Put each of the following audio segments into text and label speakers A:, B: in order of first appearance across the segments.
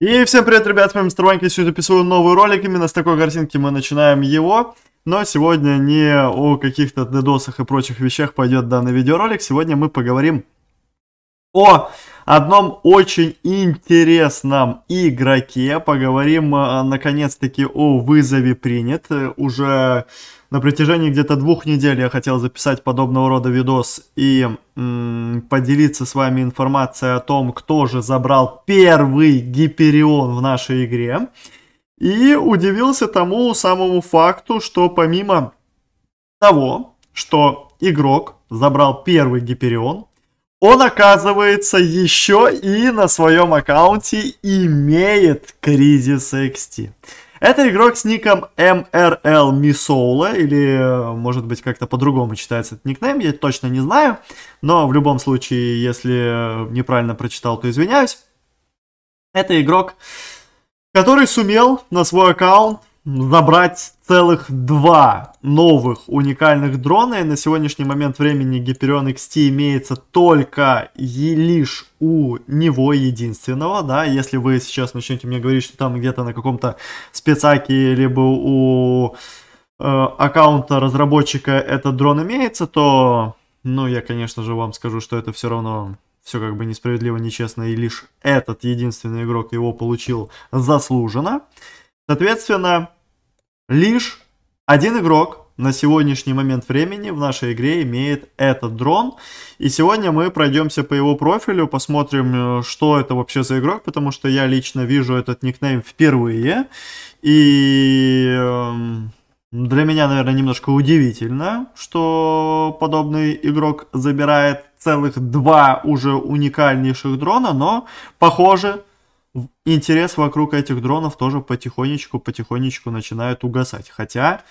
A: И всем привет, ребят, с вами Мистер сегодня записываю новый ролик, именно с такой картинки мы начинаем его. Но сегодня не о каких-то дедосах и прочих вещах пойдет данный видеоролик, сегодня мы поговорим о одном очень интересном игроке, поговорим э, наконец-таки о вызове принят, уже на протяжении где-то двух недель я хотел записать подобного рода видос и поделиться с вами информацией о том, кто же забрал первый Гиперион в нашей игре. И удивился тому самому факту, что помимо того, что игрок забрал первый Гиперион, он, оказывается, еще и на своем аккаунте имеет Кризис XT. Это игрок с ником MRL Missoula, или, может быть, как-то по-другому читается этот никнейм, я точно не знаю, но в любом случае, если неправильно прочитал, то извиняюсь. Это игрок, который сумел на свой аккаунт забрать целых два новых уникальных дрона. И на сегодняшний момент времени Hyperion XT имеется только и лишь у него единственного, да, если вы сейчас начнете мне говорить, что там где-то на каком-то спецаке, либо у э, аккаунта разработчика этот дрон имеется, то, ну, я, конечно же, вам скажу, что это все равно все как бы несправедливо, нечестно, и лишь этот единственный игрок его получил заслуженно. Соответственно, Лишь один игрок на сегодняшний момент времени в нашей игре имеет этот дрон. И сегодня мы пройдемся по его профилю, посмотрим, э, что это вообще за игрок, потому что я лично вижу этот никнейм впервые. И эм, для меня, наверное, немножко удивительно, что подобный игрок забирает целых два уже уникальнейших дрона, но, похоже, интерес вокруг этих дронов тоже потихонечку-потихонечку начинает угасать. Хотя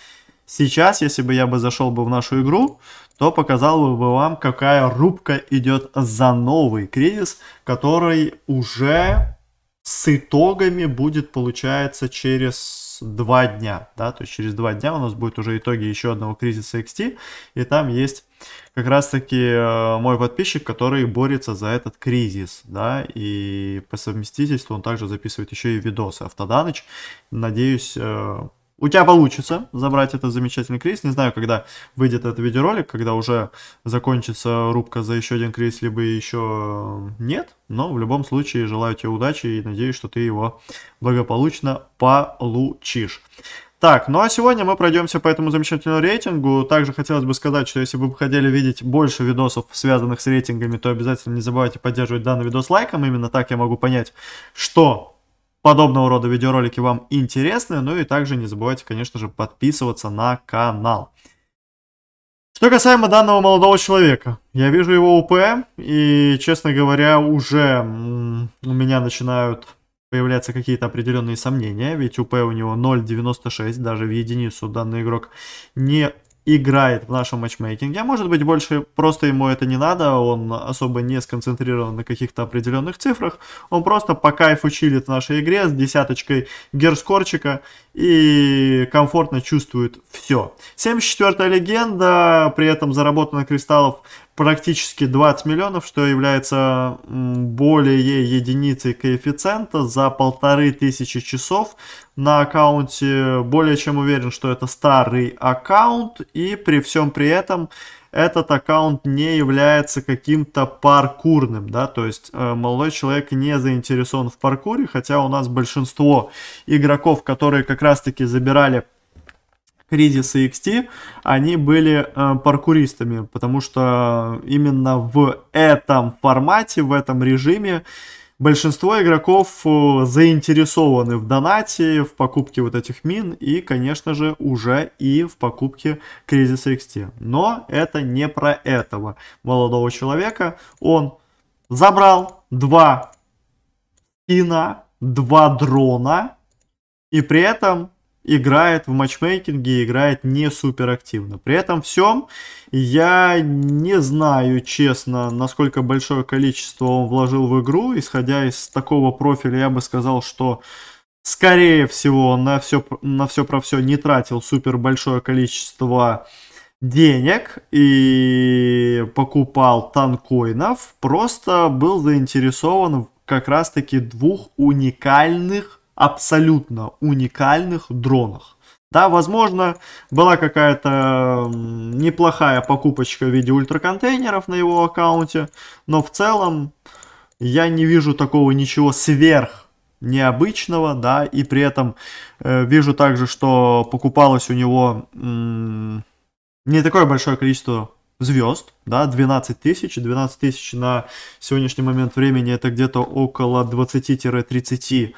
A: сейчас, если бы я бы зашел бы в нашу игру, то показал бы вам, какая рубка идет за новый кризис, который уже с итогами будет, получается, через два дня, да, то есть через два дня у нас будет уже итоги еще одного кризиса XT, и там есть как раз-таки э, мой подписчик, который борется за этот кризис, да, и по совместительству он также записывает еще и видосы. Автоданыч, надеюсь, э, у тебя получится забрать этот замечательный кризис. Не знаю, когда выйдет этот видеоролик, когда уже закончится рубка за еще один кризис, либо еще нет. Но в любом случае желаю тебе удачи и надеюсь, что ты его благополучно получишь. Так, ну а сегодня мы пройдемся по этому замечательному рейтингу. Также хотелось бы сказать, что если вы бы хотели видеть больше видосов, связанных с рейтингами, то обязательно не забывайте поддерживать данный видос лайком. Именно так я могу понять, что подобного рода видеоролики вам интересны. Ну и также не забывайте, конечно же, подписываться на канал. Что касаемо данного молодого человека, я вижу его УП, и, честно говоря, уже у меня начинают появляются какие-то определенные сомнения, ведь УП у него 0.96, даже в единицу данный игрок не играет в нашем матчмейкинге. А может быть, больше просто ему это не надо, он особо не сконцентрирован на каких-то определенных цифрах. Он просто по кайфу чилит в нашей игре с десяточкой герскорчика и комфортно чувствует все. 74-я легенда, при этом заработано кристаллов практически 20 миллионов, что является более единицей коэффициента за полторы тысячи часов на аккаунте. Более чем уверен, что это старый аккаунт, и при всем при этом этот аккаунт не является каким-то паркурным, да, то есть э, молодой человек не заинтересован в паркуре, хотя у нас большинство игроков, которые как раз-таки забирали Кризис и XT, они были э, паркуристами, потому что именно в этом формате, в этом режиме большинство игроков э, заинтересованы в донате, в покупке вот этих мин и, конечно же, уже и в покупке Кризиса XT. Но это не про этого молодого человека. Он забрал два скина, два дрона, и при этом играет в матчмейкинге, играет не супер активно. При этом всем я не знаю, честно, насколько большое количество он вложил в игру. Исходя из такого профиля, я бы сказал, что скорее всего на все, на все про все не тратил супер большое количество денег и покупал танкоинов, просто был заинтересован как раз-таки двух уникальных, абсолютно уникальных дронах. Да, возможно, была какая-то неплохая покупочка в виде ультраконтейнеров на его аккаунте, но в целом я не вижу такого ничего сверх необычного, да, и при этом э, вижу также, что покупалось у него м- не такое большое количество звезд, да, 12 тысяч, 12 тысяч на сегодняшний момент времени это где-то около 20-30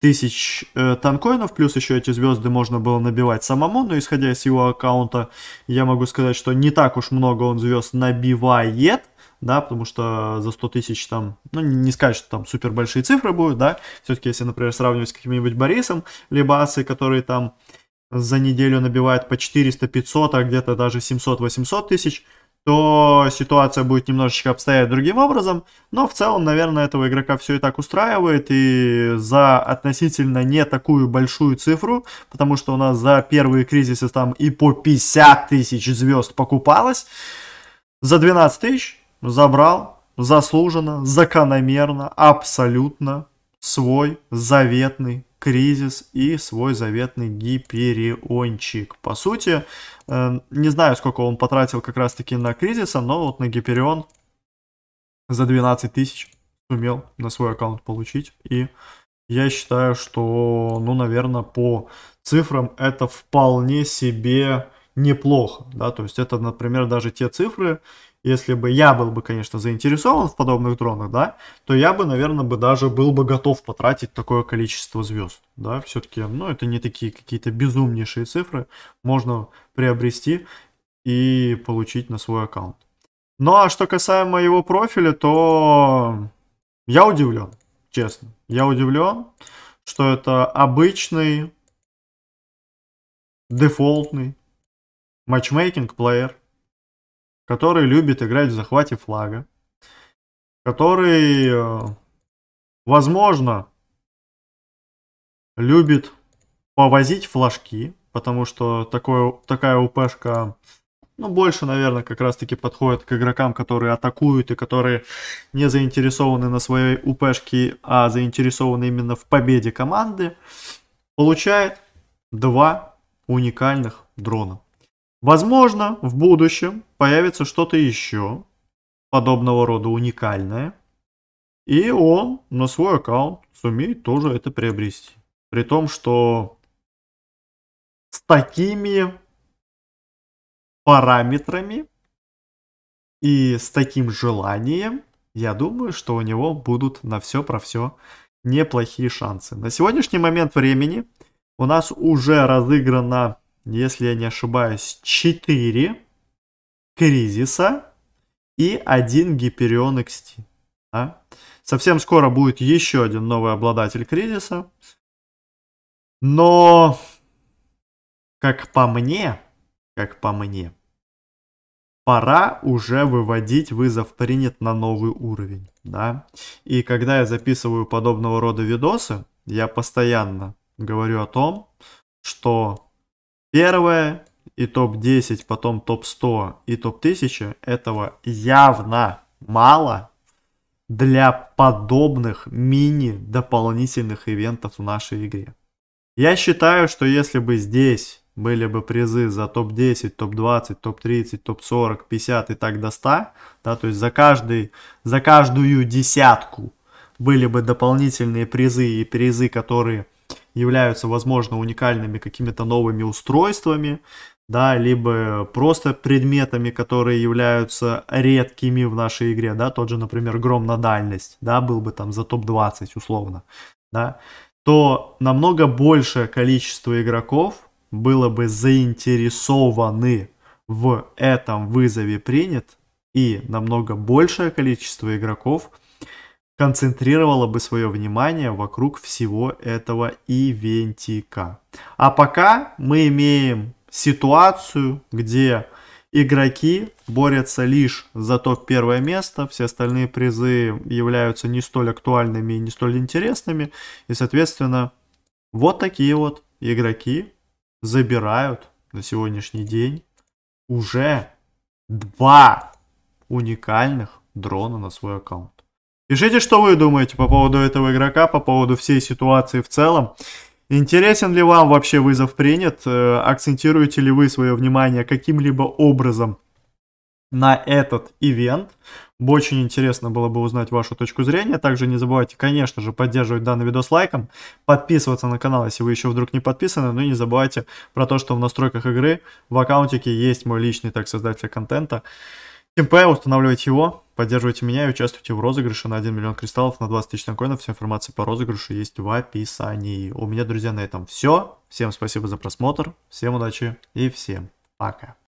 A: тысяч э, танкоинов, плюс еще эти звезды можно было набивать самому, но исходя из его аккаунта, я могу сказать, что не так уж много он звезд набивает, да, потому что за 100 тысяч там, ну, не сказать, что там супер большие цифры будут, да, все-таки, если, например, сравнивать с каким-нибудь Борисом, либо Асы, которые там за неделю набивают по 400-500, а где-то даже 700-800 тысяч, то ситуация будет немножечко обстоять другим образом, но в целом, наверное, этого игрока все и так устраивает, и за относительно не такую большую цифру, потому что у нас за первые кризисы там и по 50 тысяч звезд покупалось, за 12 тысяч забрал заслуженно, закономерно, абсолютно свой заветный кризис и свой заветный гипериончик. По сути, э, не знаю, сколько он потратил как раз-таки на кризиса, но вот на гиперион за 12 тысяч сумел на свой аккаунт получить. И я считаю, что, ну, наверное, по цифрам это вполне себе неплохо, да, то есть это, например, даже те цифры, если бы я был бы, конечно, заинтересован в подобных дронах, да, то я бы, наверное, бы даже был бы готов потратить такое количество звезд, да, все-таки, ну, это не такие какие-то безумнейшие цифры, можно приобрести и получить на свой аккаунт. Ну, а что касаемо его профиля, то я удивлен, честно, я удивлен, что это обычный, дефолтный матчмейкинг плеер, который любит играть в захвате флага, который, э, возможно, любит повозить флажки, потому что такое, такая УПшка, ну, больше, наверное, как раз-таки подходит к игрокам, которые атакуют и которые не заинтересованы на своей УПшке, а заинтересованы именно в победе команды, получает два уникальных дрона. Возможно, в будущем появится что-то еще подобного рода уникальное, и он на свой аккаунт сумеет тоже это приобрести. При том, что с такими параметрами и с таким желанием, я думаю, что у него будут на все про все неплохие шансы. На сегодняшний момент времени у нас уже разыграно если я не ошибаюсь, 4 кризиса и один Гиперион XT. Да? Совсем скоро будет еще один новый обладатель кризиса. Но, как по мне, как по мне, пора уже выводить вызов принят на новый уровень, да. И когда я записываю подобного рода видосы, я постоянно говорю о том, что Первое и топ-10, потом топ-100 и топ-1000 этого явно мало для подобных мини-дополнительных ивентов в нашей игре. Я считаю, что если бы здесь были бы призы за топ-10, топ-20, топ-30, топ-40, 50 и так до 100, да, то есть за, каждый, за каждую десятку были бы дополнительные призы и призы, которые являются, возможно, уникальными какими-то новыми устройствами, да, либо просто предметами, которые являются редкими в нашей игре, да, тот же, например, гром на дальность, да, был бы там за топ-20 условно, да, то намного большее количество игроков было бы заинтересованы в этом вызове принят, и намного большее количество игроков концентрировала бы свое внимание вокруг всего этого ивентика. А пока мы имеем ситуацию, где игроки борются лишь за топ первое место, все остальные призы являются не столь актуальными и не столь интересными, и, соответственно, вот такие вот игроки забирают на сегодняшний день уже два уникальных дрона на свой аккаунт. Пишите, что вы думаете по поводу этого игрока, по поводу всей ситуации в целом. Интересен ли вам вообще вызов принят? Э, акцентируете ли вы свое внимание каким-либо образом на этот ивент? Очень интересно было бы узнать вашу точку зрения. Также не забывайте, конечно же, поддерживать данный видос лайком, подписываться на канал, если вы еще вдруг не подписаны, ну и не забывайте про то, что в настройках игры в аккаунтике есть мой личный так создатель контента. ТМП, устанавливайте его, поддерживайте меня и участвуйте в розыгрыше на 1 миллион кристаллов на 20 тысяч коинов. Вся информация по розыгрышу есть в описании. У меня, друзья, на этом все. Всем спасибо за просмотр, всем удачи и всем пока.